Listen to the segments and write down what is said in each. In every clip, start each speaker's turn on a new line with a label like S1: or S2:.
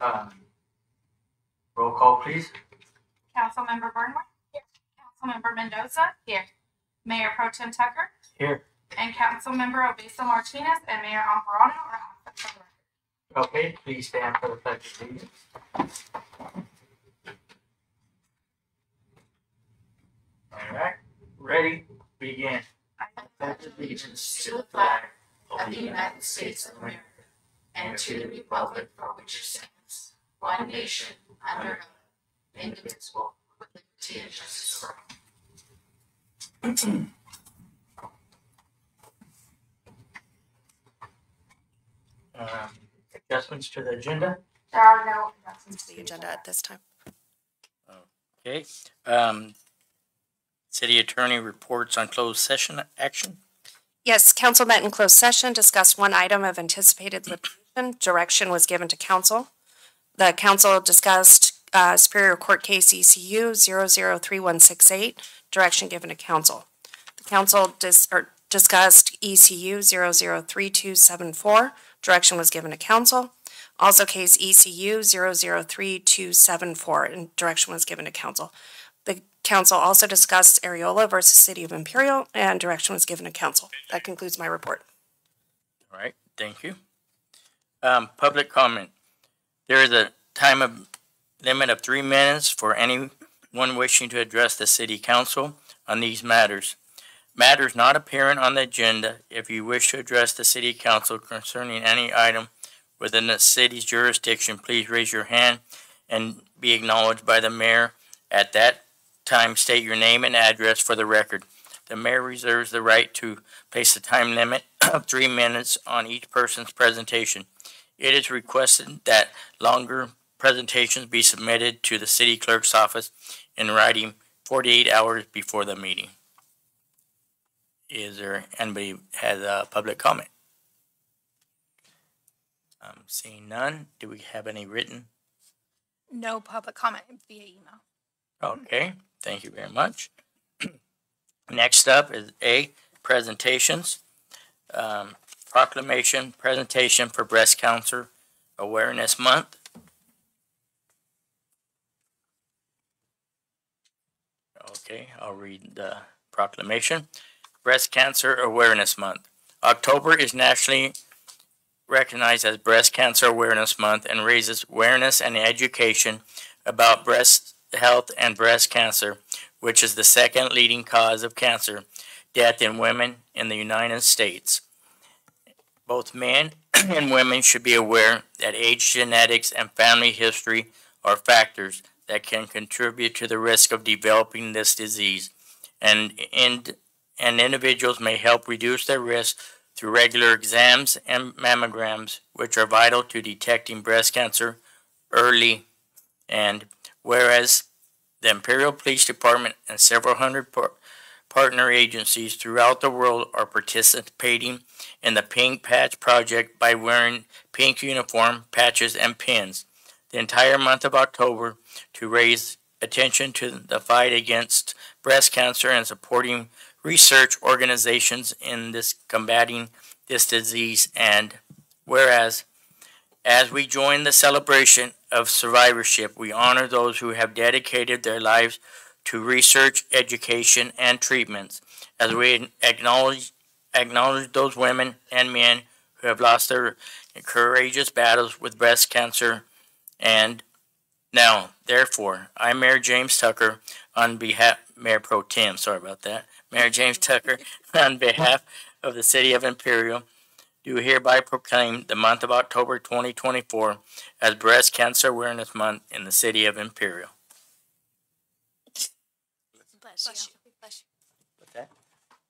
S1: Um, roll call, please.
S2: Councilmember Burnworth. Here. Councilmember Mendoza. Here. Mayor Pro Tem Tucker.
S1: Here.
S2: And Councilmember Obeso Martinez and Mayor Alvarado are absent from the record.
S1: Okay, please stand for the pledge of allegiance. All right, ready, begin.
S2: I
S1: pledge allegiance to the flag of the United States of America
S3: and to the republic for which it stands, one nation, under God, indivisible, with liberty and justice for all.
S1: Um, adjustments to the agenda?
S2: There are no adjustments
S4: to the agenda at this time.
S5: Okay, um, city attorney reports on closed session action.
S4: Yes, council met in closed session, discussed one item of anticipated litigation. Direction was given to council. The council discussed uh, Superior Court Case ECU 003168, direction given to council. The council dis, discussed ECU 003274, direction was given to council. Also case ECU 003274, and direction was given to council. The council also discussed Areola versus City of Imperial, and direction was given to council. That concludes my report.
S5: All right, thank you. Um, public comment. There is a time of limit of three minutes for anyone wishing to address the city council on these matters. Matters not appearing on the agenda, if you wish to address the city council concerning any item within the city's jurisdiction, please raise your hand and be acknowledged by the mayor. At that time, state your name and address for the record. The mayor reserves the right to place a time limit of three minutes on each person's presentation. It is requested that longer presentations be submitted to the city clerk's office in writing forty-eight hours before the meeting. Is there anybody has a public comment? Um, seeing none, do we have any written?
S6: No public comment via email.
S5: Okay, thank you very much. Next up is A, presentations. Um, proclamation, presentation for Breast Cancer Awareness Month. Okay, I'll read the proclamation. Breast Cancer Awareness Month. October is nationally recognized as Breast Cancer Awareness Month and raises awareness and education about breast health and breast cancer, which is the second leading cause of cancer death in women in the United States. Both men and women should be aware that age, genetics, and family history are factors that can contribute to the risk of developing this disease, and, and, and individuals may help reduce their risk through regular exams and mammograms, which are vital to detecting breast cancer early. And whereas the Imperial Police Department and several hundred par- partner agencies throughout the world are participating in the Pink Patch Project by wearing pink uniform, patches, and pins. The entire month of October to raise attention to the fight against breast cancer and supporting research organizations in this combating this disease. And whereas as we join the celebration of survivorship we honor those who have dedicated their lives to research education and treatments. As we acknowledge acknowledge those women and men who have lost their courageous battles with breast cancer and now therefore i mayor james tucker on behalf mayor pro tem sorry about that Mayor James Tucker, on behalf of the City of Imperial, do hereby proclaim the month of October 2024 as Breast Cancer Awareness Month in the City of Imperial.
S6: Bless you.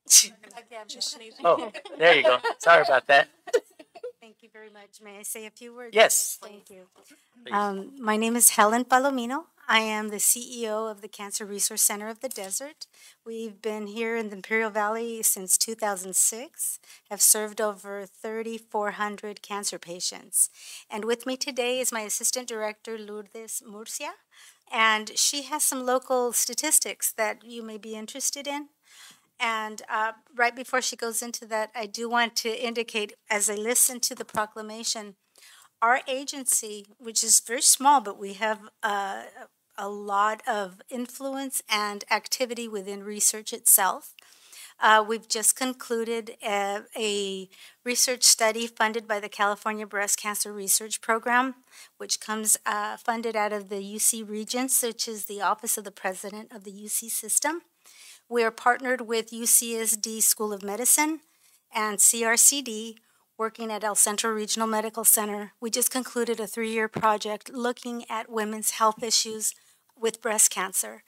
S5: What's that?
S7: Again, please.
S5: Oh, there you go. Sorry about that.
S7: Thank you very much. May I say a few words?
S5: Yes.
S7: Thank you. Um, my name is Helen Palomino. I am the CEO of the Cancer Resource Center of the Desert. We've been here in the Imperial Valley since 2006, have served over 3,400 cancer patients. And with me today is my Assistant Director, Lourdes Murcia, and she has some local statistics that you may be interested in. And uh, right before she goes into that, I do want to indicate, as I listen to the proclamation, our agency, which is very small, but we have uh, a lot of influence and activity within research itself. Uh, we've just concluded a, a research study funded by the California Breast Cancer Research Program, which comes uh, funded out of the UC Regents, which is the Office of the President of the UC system. We are partnered with UCSD School of Medicine and CRCD, working at El Centro Regional Medical Center. We just concluded a three-year project looking at women's health issues with breast cancer.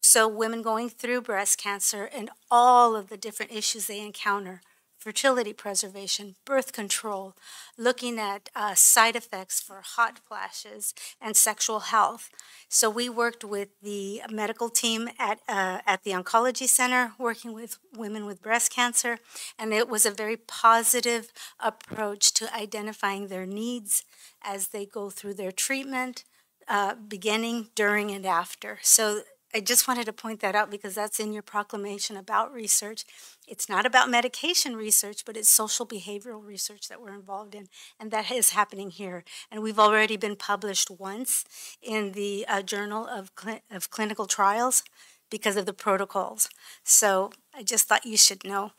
S7: So women going through breast cancer and all of the different issues they encounter, fertility preservation, birth control, looking at uh, side effects for hot flashes and sexual health. So we worked with the medical team at, uh, at the oncology center, working with women with breast cancer, and it was a very positive approach to identifying their needs as they go through their treatment, uh, beginning, during, and after. So I just wanted to point that out because that's in your proclamation about research. It's not about medication research, but it's social behavioral research that we're involved in, and that is happening here. And we've already been published once in the uh, Journal of, Cl- of Clinical Trials because of the protocols. So I just thought you should know.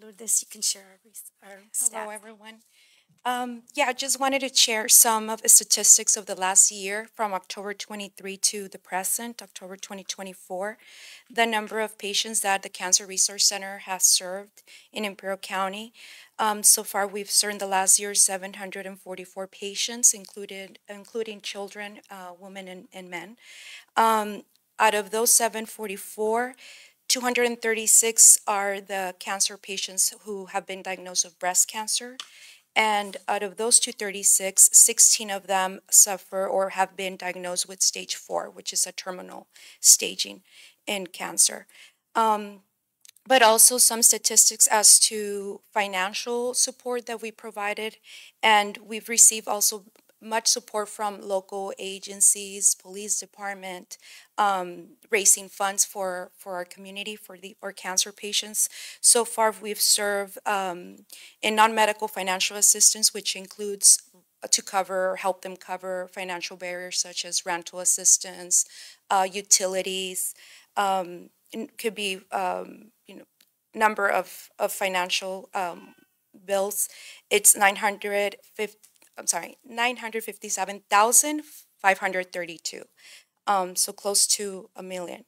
S7: Lourdes, you can share our, our
S8: Hello,
S7: stats.
S8: everyone. Um, yeah, I just wanted to share some of the statistics of the last year from October 23 to the present, October 2024. The number of patients that the Cancer Resource Center has served in Imperial County. Um, so far, we've served the last year 744 patients, included, including children, uh, women, and, and men. Um, out of those 744, 236 are the cancer patients who have been diagnosed with breast cancer. And out of those 236, 16 of them suffer or have been diagnosed with stage four, which is a terminal staging in cancer. Um, but also some statistics as to financial support that we provided. And we've received also much support from local agencies, police department, um, raising funds for, for our community, for the, for cancer patients. So far, we've served um, in non-medical financial assistance, which includes to cover, help them cover financial barriers such as rental assistance, uh, utilities, um, could be, um, you know, number of, of financial um, bills. It's 950, I'm sorry, 957,532. Um, so close to a million.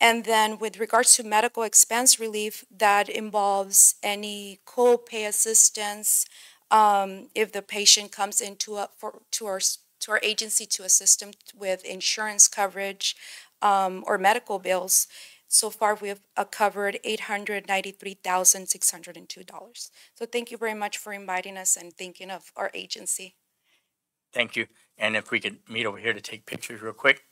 S8: And then with regards to medical expense relief, that involves any co-pay assistance, um, if the patient comes into a, for, to our, to our agency to assist them with insurance coverage, um, or medical bills. So far, we have uh, covered eight hundred ninety-three thousand, six hundred and two dollars. So thank you very much for inviting us and thinking of our agency.
S5: Thank you. And if we could meet over here to take pictures real quick.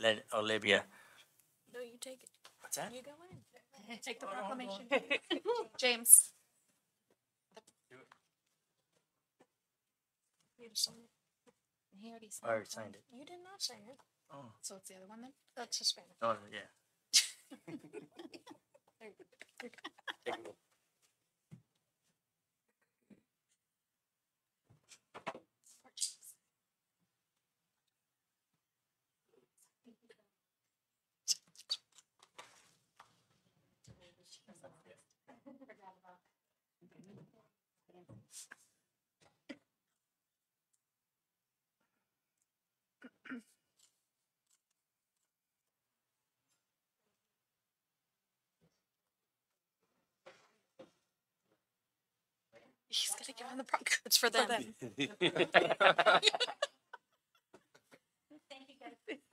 S5: Let Olivia,
S6: No, you take it.
S5: what's that?
S6: You go in. Take the proclamation. James. You just sign it. He already
S5: I
S6: signed
S5: already signed it.
S6: You did not sign it.
S5: Oh.
S6: So it's the other one then? That's just Spanish.
S5: Oh, yeah.
S6: There you go. You're good.
S5: Take a look.
S6: Poor James. He's gonna give him the pro. It's for them.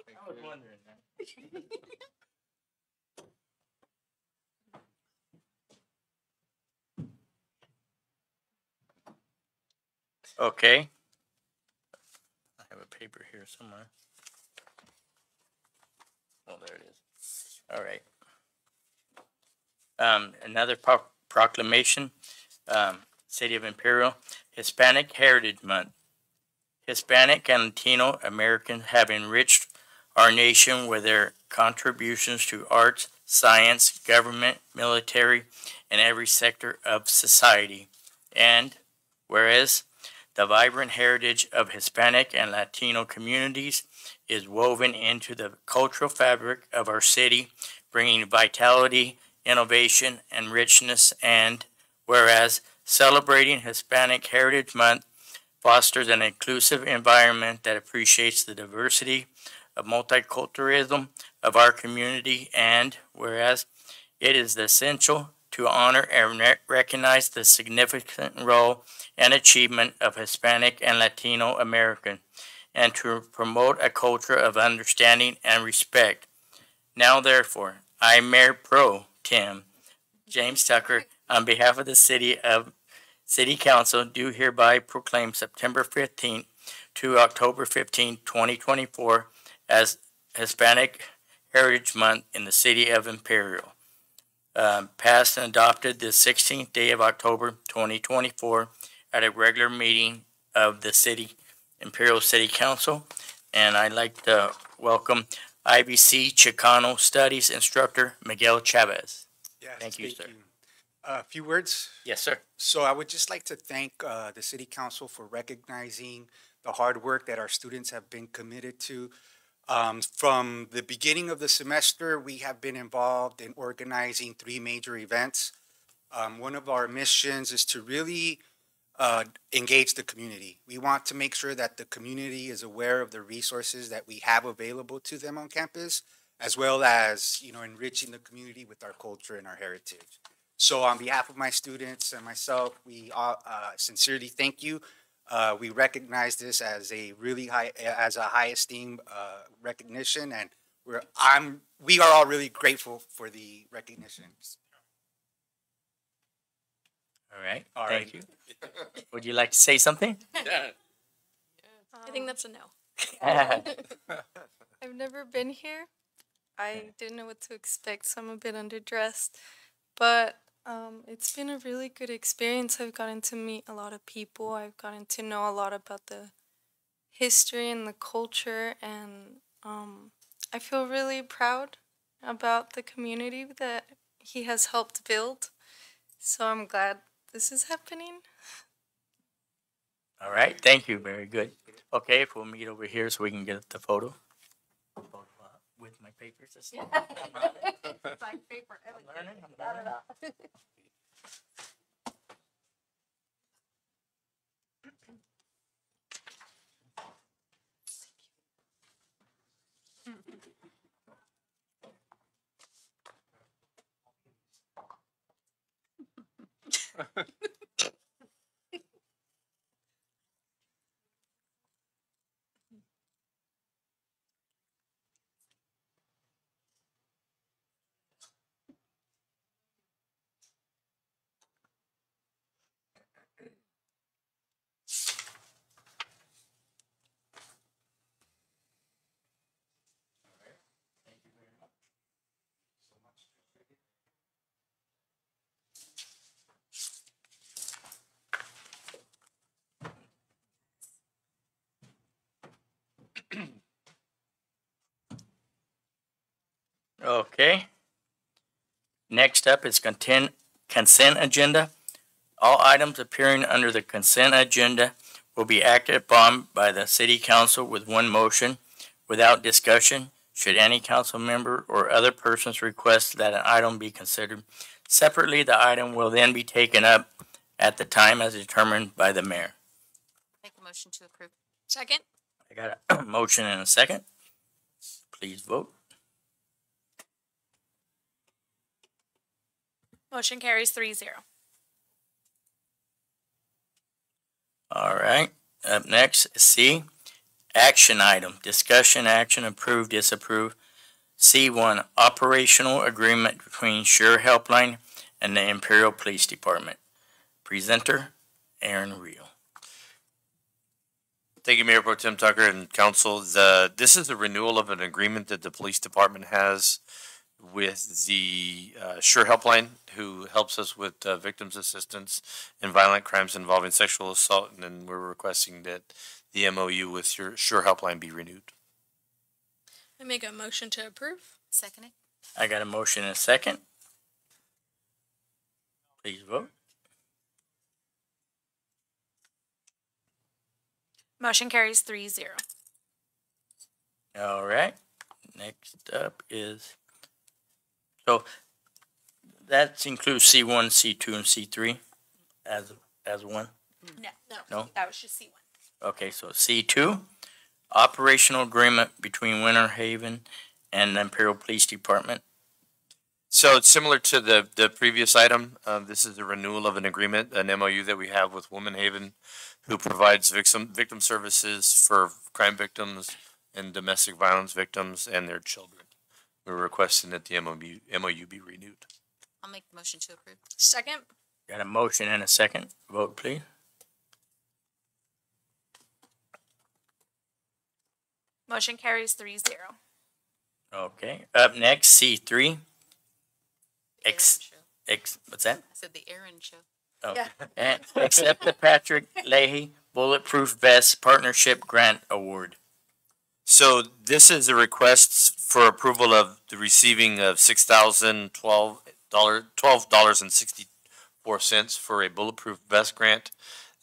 S5: I was wondering that. Okay. I have a paper here somewhere. Oh, there it is. All right. Um, another pro- proclamation, um, City of Imperial, Hispanic Heritage Month. Hispanic and Latino Americans have enriched our nation with their contributions to arts, science, government, military, and every sector of society. And whereas The vibrant heritage of Hispanic and Latino communities is woven into the cultural fabric of our city, bringing vitality, innovation, and richness. And whereas celebrating Hispanic Heritage Month fosters an inclusive environment that appreciates the diversity of multiculturalism of our community, and whereas it is essential to honor and recognize the significant role and achievement of Hispanic and Latino American, and to promote a culture of understanding and respect. Now, therefore, I, Mayor Pro Tem James Tucker, on behalf of the City of City Council, do hereby proclaim September fifteenth to October fifteenth, twenty twenty-four as Hispanic Heritage Month in the City of Imperial. Um, passed and adopted the sixteenth day of October, twenty twenty-four, at a regular meeting of the city, Imperial City Council. And I'd like to welcome IVC Chicano Studies Instructor Miguel Chavez.
S9: Yes,
S5: Thank you, sir.
S9: A few words.
S5: Yes, sir.
S9: So I would just like to thank uh, the city council for recognizing the hard work that our students have been committed to. Um, From the beginning of the semester, we have been involved in organizing three major events. Um, One of our missions is to really uh, engage the community. We want to make sure that the community is aware of the resources that we have available to them on campus, as well as, you know, enriching the community with our culture and our heritage. So on behalf of my students and myself, we all, uh, sincerely thank you. Uh, we recognize this as a really high, as a high esteem, uh, recognition and we're, I'm, we are all really grateful for the recognition.
S5: All right,
S9: All
S5: thank
S9: right.
S5: you. Would you like to say something?
S6: I think that's a no.
S10: I've never been here. I didn't know what to expect, so I'm a bit underdressed. But um, it's been a really good experience. I've gotten to meet a lot of people. I've gotten to know a lot about the history and the culture, and um, I feel really proud about the community that he has helped build. So I'm glad this is happening.
S5: All right, thank you, very good. Okay, if we'll meet over here so we can get the photo. With my papers. and stuff. I'm learning, I'm learning. Okay. Next up is content, consent agenda. All items appearing under the consent agenda will be acted upon by the city council with one motion without discussion. Should any council member or other persons request that an item be considered separately, the item will then be taken up at the time as determined by the mayor.
S6: Make a motion to approve.
S10: Second?
S5: I got a motion and a second. Please vote.
S6: Motion carries three zero.
S5: All right, up next, C, action item, discussion, action, approve, disapprove. C one, operational agreement between Sure Helpline and the Imperial Police Department. Presenter, Aaron Reel.
S11: Thank you, Mayor Pro Tem Tucker and council. The, this is a renewal of an agreement that the police department has with the uh, Sure Helpline, who helps us with uh, victims assistance in violent crimes involving sexual assault. And then we're requesting that the MOU with Sure, Sure Helpline be renewed.
S10: I make a motion to approve.
S6: Second it.
S5: I got a motion and a second. Please vote.
S6: Motion carries three zero.
S5: All right, next up is, so that includes C one, C two, and C three as, as one?
S6: No, no.
S5: No?
S6: That was just C one.
S5: Okay, so C two, operational agreement between Woman Haven and the Imperial Police Department.
S11: So it's similar to the, the previous item. Uh, this is a renewal of an agreement, an MOU that we have with Woman Haven, who provides victim, victim services for crime victims and domestic violence victims and their children. We're requesting that the MOU, MOU be renewed.
S3: I'll make the motion to approve.
S6: Second.
S5: Got a motion and a second. Vote please.
S6: Motion carries three zero.
S5: Okay, up next, C three.
S3: Aaron
S5: Ex,
S3: show.
S5: ex, what's that?
S3: I said the Aaron show.
S5: Oh.
S6: Yeah.
S5: And accept the Patrick Leahy Bulletproof Vest Partnership Grant Award.
S11: So this is a request for approval of the receiving of six thousand twelve dollar, twelve dollars and sixty-four cents for a bulletproof vest grant.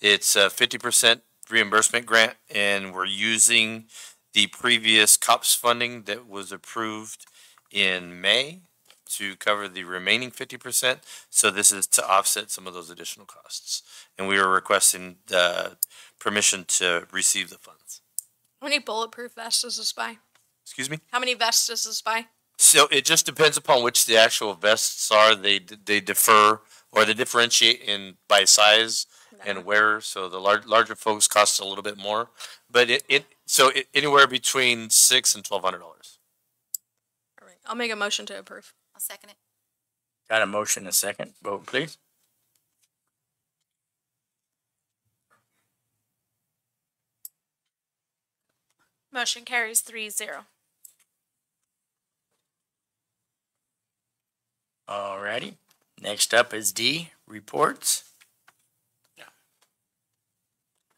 S11: It's a fifty percent reimbursement grant and we're using the previous COPS funding that was approved in May to cover the remaining fifty percent. So this is to offset some of those additional costs. And we are requesting the permission to receive the funds.
S6: How many bulletproof vests does this buy?
S11: Excuse me?
S6: How many vests does this buy?
S11: So it just depends upon which the actual vests are. They they differ or they differentiate in by size and wearer. So the lar- larger folks cost a little bit more, but it, it so it, anywhere between six and twelve hundred dollars.
S6: All right. I'll make a motion to approve.
S3: I'll second it.
S5: Got a motion and a second. Vote please.
S6: Motion carries three zero.
S5: Alrighty. Next up is D, reports.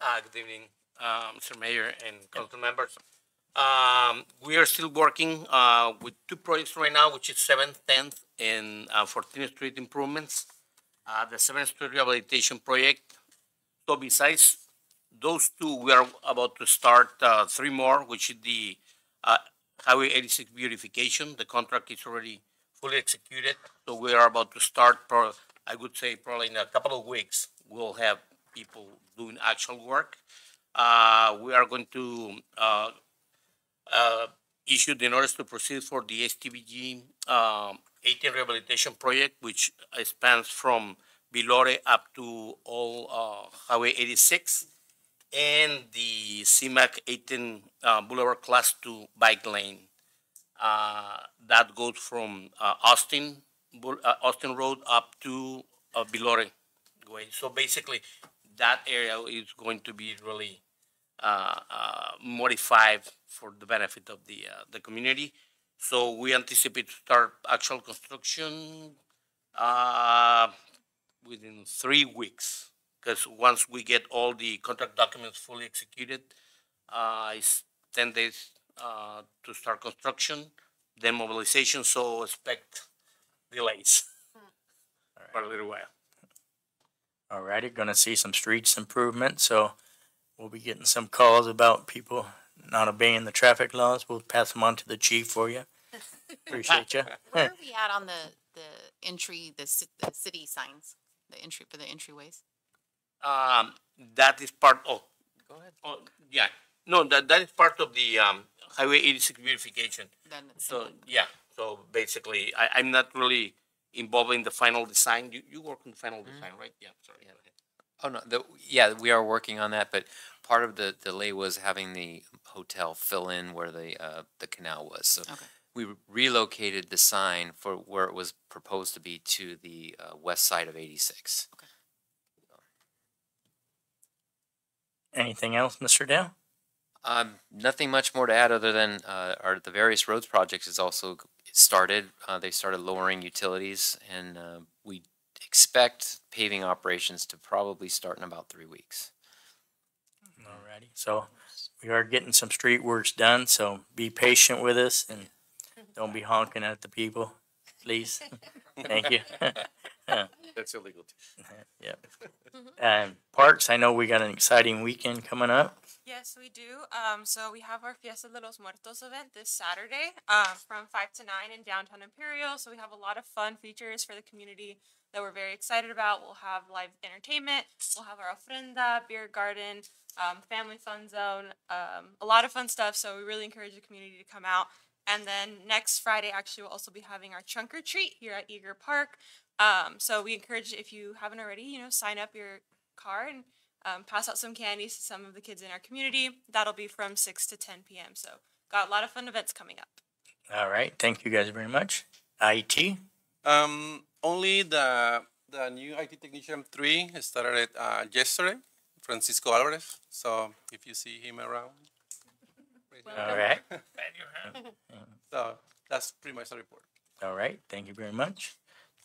S12: Uh, good evening, uh, Mr. Mayor and council members. Um, we are still working, uh, with two projects right now, which is Seventh, Tenth, and, uh, Fourteenth Street improvements. Uh, the Seventh Street rehabilitation project. So besides those two, we are about to start, uh, three more, which is the, uh, Highway eighty-six beautification. The contract is already fully executed. So we are about to start, pro- I would say probably in a couple of weeks, we'll have people doing actual work. Uh, we are going to, uh, uh, issue the notice to proceed for the STBG, um, eighteen rehabilitation project, which spans from Bilore up to all, uh, Highway eighty-six and the CMAQ eighteen, uh, Boulevard Class Two Bike Lane. Uh, that goes from, uh, Austin, uh, Austin Road up to, uh, Bilore Way. So basically, that area is going to be really modified for the benefit of the the community. So we anticipate to start actual construction uh, within three weeks. Because once we get all the contract documents fully executed, uh, it's ten days uh, to start construction, then mobilization. So expect delays for a little while.
S5: Alrighty, gonna see some streets improvement, so we'll be getting some calls about people not obeying the traffic laws. We'll pass them on to the chief for you. Appreciate you.
S3: Where are we at on the, the entry, the, ci- the city signs, the entry, for the entryways?
S12: Um, that is part, oh,
S3: Go ahead.
S12: oh, yeah, no, that, that is part of the, um, Highway eighty-six beautification.
S3: Then it's
S12: So,
S3: something-
S12: yeah, so basically, I, I'm not really involved in the final design. You, you work on the final design, right? Yeah, sorry. yeah, okay.
S13: Oh, no, the, yeah, we are working on that, but part of the delay was having the hotel fill in where the, uh, the canal was, so.
S3: Okay.
S13: We relocated the sign for where it was proposed to be to the, uh, west side of eighty-six.
S5: Anything else, Mr. Dale?
S13: Um, nothing much more to add other than, uh, our, the various roads projects is also started, uh, they started lowering utilities and, uh, we expect paving operations to probably start in about three weeks.
S5: Alrighty, so we are getting some street works done, so be patient with us and don't be honking at the people, please. Thank you.
S11: That's illegal. too.
S5: Yep. And Parks, I know we got an exciting weekend coming up.
S14: Yes, we do. Um, so we have our Fiesta de los Muertos event this Saturday, um, from five to nine in downtown Imperial. So we have a lot of fun features for the community that we're very excited about. We'll have live entertainment. We'll have our ofrenda, beer garden, um, family fun zone, um, a lot of fun stuff. So we really encourage the community to come out. And then next Friday, actually, we'll also be having our trunk or treat here at Eager Park. Um, so we encourage if you haven't already, you know, sign up your car and um, pass out some candies to some of the kids in our community. That'll be from 6 to 10 p.m. So, got a lot of fun events coming up.
S5: All right, thank you guys very much. IT,
S15: Um, only the the new IT technician three started uh, yesterday, Francisco Alvarez. So if you see him around, raise your
S5: all
S15: hand.
S5: right,
S15: so that's pretty much the report.
S5: all right, thank you very much.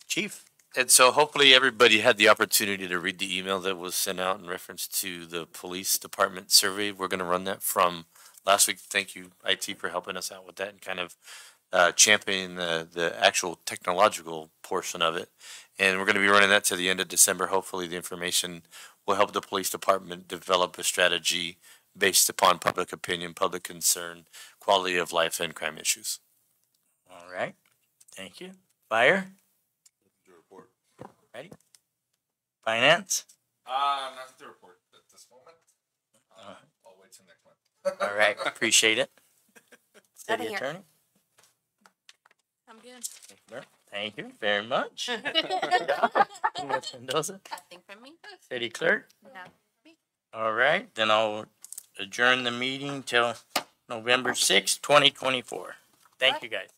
S5: Chief,
S11: And so hopefully everybody had the opportunity to read the email that was sent out in reference to the police department survey. We're gonna run that from last week. Thank you, IT, for helping us out with that and kind of uh, championing the, the actual technological portion of it. And we're gonna be running that to the end of December. Hopefully the information will help the police department develop a strategy based upon public opinion, public concern, quality of life, and crime issues.
S5: all right, thank you. Fire, ready? Finance,
S16: Uh, nothing to report at this moment. Uh,
S5: Uh,
S16: I'll wait till next month.
S5: all right, appreciate it.
S6: Nothing
S5: City
S6: here.
S5: Attorney,
S6: I'm good.
S5: thank you very much. Ms. Mendoza,
S6: Nothing from me?
S5: City Clerk,
S6: No.
S5: all right, then I'll adjourn the meeting till November sixth, twenty twenty-four. Thank you, guys.